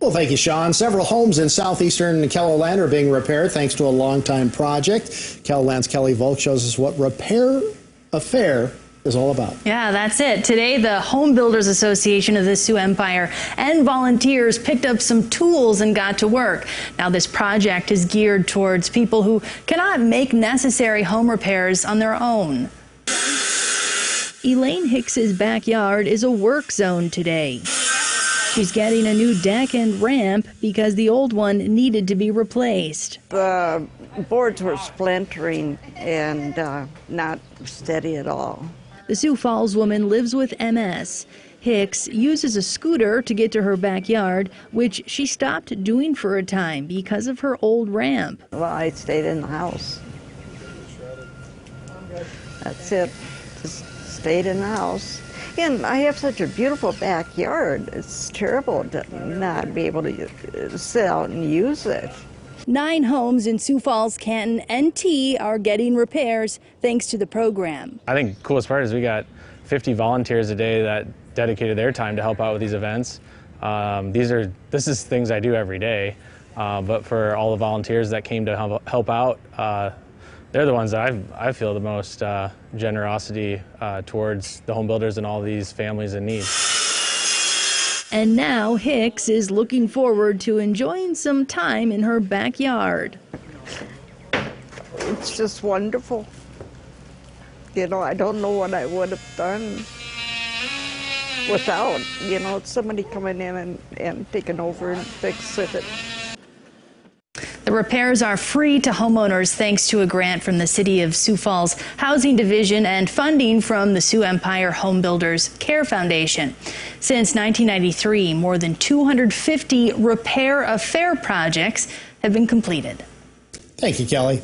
Well, thank you, Sean. Several homes in southeastern KELOLAND are being repaired thanks to a long-time project. KELOLAND's Kelly Volk shows us what Repair Affair is all about. Yeah, that's it. Today, the Home Builders Association of the Sioux Empire and volunteers picked up some tools and got to work. Now, this project is geared towards people who cannot make necessary home repairs on their own. Elaine Hicks's backyard is a work zone today. She's getting a new deck and ramp because the old one needed to be replaced. The boards were splintering and uh, not steady at all. The Sioux Falls woman lives with MS. Hicks uses a scooter to get to her backyard, which she stopped doing for a time because of her old ramp. Well, I stayed in the house. That's it. Just stayed in the house. And I have such a beautiful backyard. It's terrible to not be able to sit out and use it. Nine homes in Sioux Falls, Canton, and Tea are getting repairs thanks to the program. I think the coolest part is we got 50 volunteers a day that dedicated their time to help out with these events. Um, these are this is things I do every day, uh, but for all the volunteers that came to help, help out, uh, they're the ones that I've, I feel the most uh, generosity uh, towards the home builders and all these families in need. And now Hicks is looking forward to enjoying some time in her backyard. It's just wonderful. You know, I don't know what I would have done without, you know, somebody coming in and, and taking over and fix it. The repairs are free to homeowners thanks to a grant from the City of Sioux Falls Housing Division and funding from the Sioux Empire Home Builders Care Foundation. Since 1993, more than 250 repair affair projects have been completed. Thank you, Kelly.